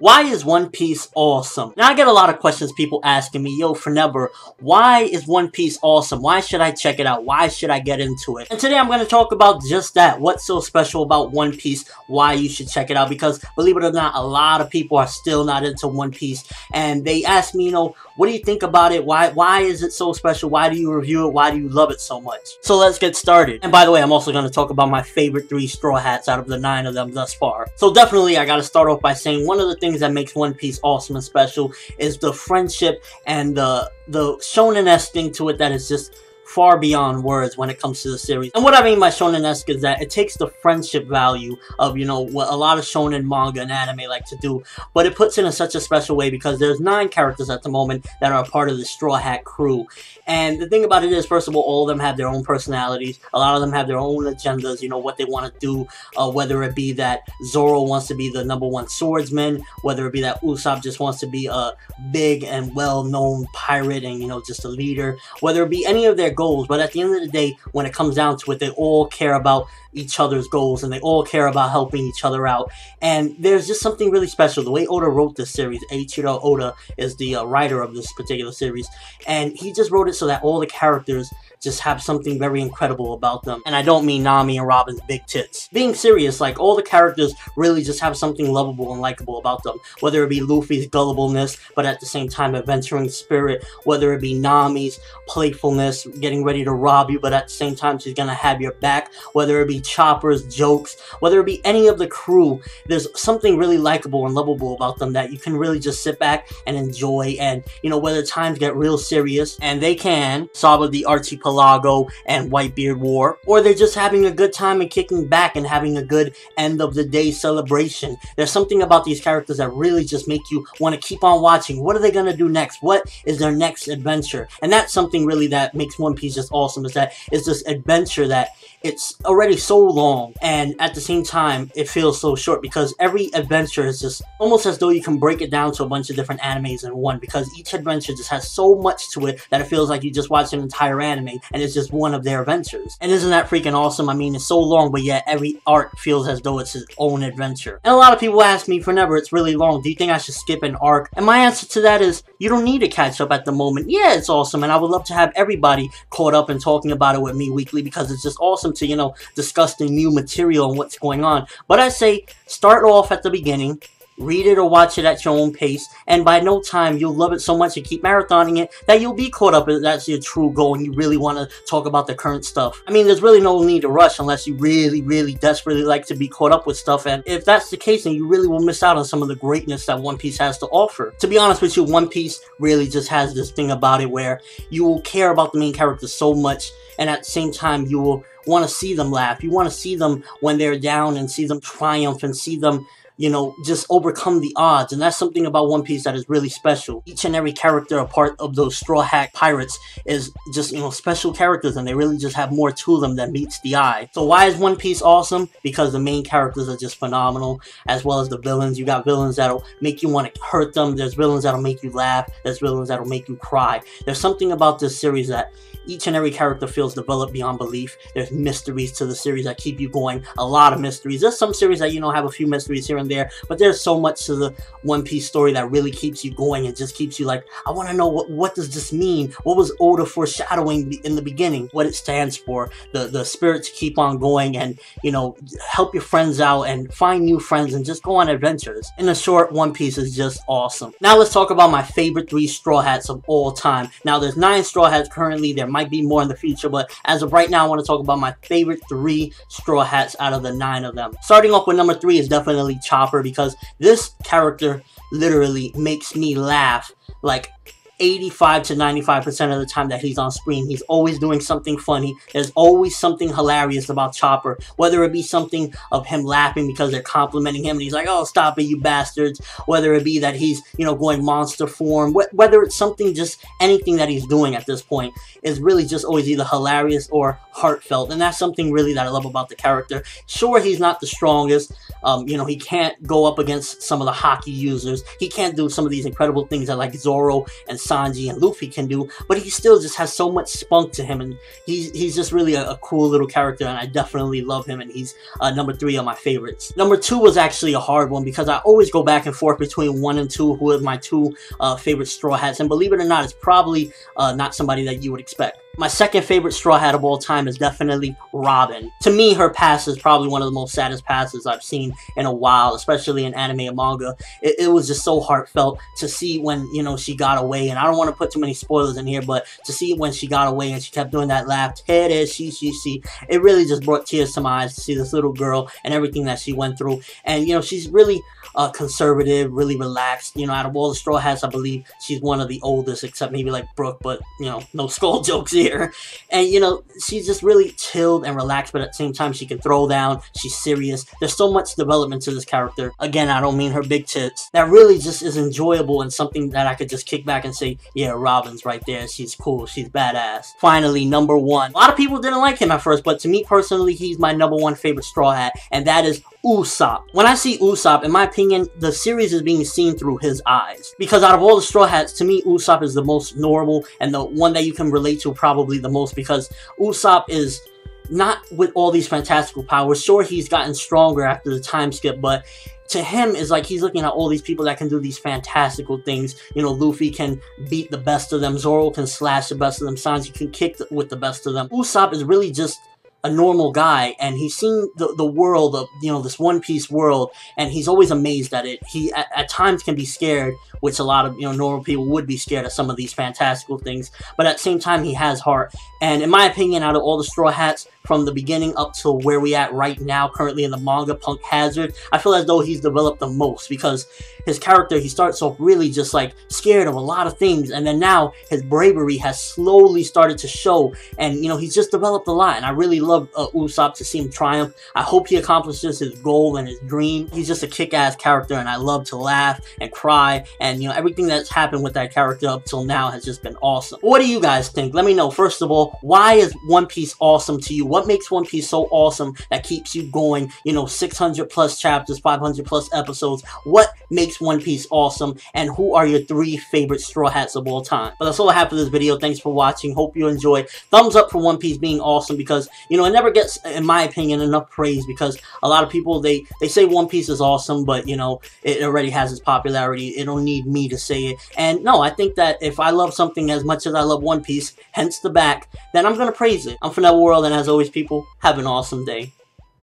Why is One Piece awesome? Now I get a lot of questions people asking me, yo Fornever, why is One Piece awesome? Why should I check it out? Why should I get into it? And today I'm going to talk about just that. What's so special about One Piece? Why you should check it out? Because believe it or not, a lot of people are still not into One Piece. And they ask me, you know, what do you think about it? Why why is it so special? Why do you review it? Why do you love it so much? So let's get started. And by the way, I'm also going to talk about my favorite three Straw Hats out of the nine of them thus far. So definitely I got to start off by saying one of the things things that makes One Piece awesome and special is the friendship and the the shonen thing to it that is just far beyond words when it comes to the series. And what I mean by shonen-esque is that it takes the friendship value of, you know, what a lot of shonen manga and anime like to do, but it puts it in such a special way because there's nine characters at the moment that are a part of the Straw Hat crew. And the thing about it is, first of all, all of them have their own personalities. A lot of them have their own agendas, you know, what they want to do, uh, whether it be that Zoro wants to be the number one swordsman, whether it be that Usopp just wants to be a big and well-known pirate and, you know, just a leader, whether it be any of their goals, but at the end of the day, when it comes down to it, they all care about each other's goals and they all care about helping each other out. And there's just something really special. The way Oda wrote this series, Eiichiro Oda is the uh, writer of this particular series, and he just wrote it so that all the characters just have something very incredible about them. And I don't mean Nami and Robin's big tits. Being serious, like all the characters really just have something lovable and likable about them. Whether it be Luffy's gullibleness, but at the same time adventuring spirit, whether it be Nami's playfulness, getting ready to rob you, but at the same time she's gonna have your back, whether it be Chopper's jokes, whether it be any of the crew, there's something really likable and lovable about them that you can really just sit back and enjoy and, you know, whether times get real serious, and they can, Sabaody Archipelago and Whitebeard War, or they're just having a good time and kicking back and having a good end of the day celebration. There's something about these characters that really just make you want to keep on watching. What are they going to do next? What is their next adventure? And that's something really that makes One Piece just awesome is that it's this adventure that it's already so long and at the same time it feels so short because every adventure is just almost as though you can break it down to a bunch of different animes in one because each adventure just has so much to it that it feels like you just watched an entire anime and it's just one of their adventures. And isn't that freaking awesome? I mean, it's so long, but yet every arc feels as though it's its own adventure. And a lot of people ask me, Fornever, it's really long. Do you think I should skip an arc? And my answer to that is, you don't need to catch up at the moment. Yeah, it's awesome, and I would love to have everybody caught up and talking about it with me weekly because it's just awesome to, you know, discuss the new material and what's going on. But I say, start off at the beginning, read it or watch it at your own pace, and by no time you'll love it so much and keep marathoning it that you'll be caught up if that's your true goal and you really want to talk about the current stuff. I mean, there's really no need to rush unless you really, really desperately like to be caught up with stuff, and if that's the case, then you really will miss out on some of the greatness that One Piece has to offer. To be honest with you, One Piece really just has this thing about it where you will care about the main character so much, and at the same time, you will want to see them laugh. You want to see them when they're down and see them triumph and see them you know, just overcome the odds. And that's something about One Piece that is really special. Each and every character a part of those Straw Hat Pirates is just, you know, special characters and they really just have more to them than meets the eye. So why is One Piece awesome? Because the main characters are just phenomenal, as well as the villains. You got villains that'll make you want to hurt them. There's villains that'll make you laugh. There's villains that'll make you cry. There's something about this series that each and every character feels developed beyond belief. There's mysteries to the series that keep you going. A lot of mysteries. There's some series that, you know, have a few mysteries here and there, but there's so much to the One Piece story that really keeps you going It just keeps you like, I want to know what what does this mean? What was Oda foreshadowing in the beginning? What it stands for? The the spirit to keep on going and you know help your friends out and find new friends and just go on adventures. In a short, One Piece is just awesome. Now let's talk about my favorite three Straw Hats of all time. Now there's nine Straw Hats currently. There be more in the future, but as of right now, I want to talk about my favorite three Straw Hats out of the nine of them. Starting off with number three is definitely Chopper because this character literally makes me laugh like 85 to 95% of the time that he's on screen. He's always doing something funny. There's always something hilarious about Chopper. Whether it be something of him laughing because they're complimenting him and he's like, oh, stop it, you bastards. Whether it be that he's, you know, going monster form. Wh whether it's something, just anything that he's doing at this point is really just always either hilarious or heartfelt. And that's something really that I love about the character. Sure, he's not the strongest. Um, you know, he can't go up against some of the Haki users. He can't do some of these incredible things that like Zoro and Sanji and Luffy can do, but he still just has so much spunk to him, and he's he's just really a, a cool little character, and I definitely love him, and he's uh, number three on my favorites. Number two was actually a hard one because I always go back and forth between one and two, who are my two uh, favorite Straw Hats, and believe it or not, it's probably uh, not somebody that you would expect. My second favorite Straw Hat of all time is definitely Robin. To me, her pass is probably one of the most saddest passes I've seen in a while, especially in anime and manga. It, it was just so heartfelt to see when, you know, she got away. And I don't want to put too many spoilers in here, but to see when she got away and she kept doing that laugh, it is, she, she, she. It really just brought tears to my eyes to see this little girl and everything that she went through. And, you know, she's really uh, conservative, really relaxed. You know, out of all the Straw Hats, I believe she's one of the oldest, except maybe like Brook, but, you know, no skull jokes here. And, you know, she's just really chilled and relaxed, but at the same time, she can throw down. She's serious. There's so much development to this character. Again, I don't mean her big tits. That really just is enjoyable and something that I could just kick back and say, yeah, Robin's right there. She's cool. She's badass. Finally, number one. A lot of people didn't like him at first, but to me personally, he's my number one favorite Straw Hat, and that is Usopp. When I see Usopp, in my opinion, the series is being seen through his eyes. Because out of all the Straw Hats, to me, Usopp is the most normal and the one that you can relate to probably the most because Usopp is not with all these fantastical powers. Sure, he's gotten stronger after the time skip, but to him is like he's looking at all these people that can do these fantastical things. You know, Luffy can beat the best of them, Zoro can slash the best of them, Sanji can kick with the best of them. Usopp is really just a normal guy and he's seen the, the world of you know this one piece world and he's always amazed at it. He at, at, times can be scared which a lot of you know normal people would be scared of some of these fantastical things but at the same time he has heart. And in my opinion out of all the straw hats from the beginning up to where we at right now currently in the manga punk hazard i feel as though he's developed the most because his character he starts off really just like scared of a lot of things and then now his bravery has slowly started to show and you know he's just developed a lot and i really love uh, Usopp to see him triumph. I hope he accomplishes his goal and his dream. He's just a kick-ass character, and I love to laugh and cry, and you know everything that's happened with that character up till now has just been awesome. What do you guys think? Let me know. First of all, why is One Piece awesome to you? What makes One Piece so awesome that keeps you going? You know, 600 plus chapters, 500 plus episodes. What makes One Piece awesome? And who are your three favorite Straw Hats of all time? But that's all I have for this video. Thanks for watching. Hope you enjoyed. Thumbs up for One Piece being awesome because you know it never gets, in my opinion, enough praise because a lot of people, they, they say One Piece is awesome, but, you know, it already has its popularity. It don't need me to say it. And no, I think that if I love something as much as I love One Piece, hence the back, then I'm going to praise it. I'm Fornever World, and as always, people, have an awesome day.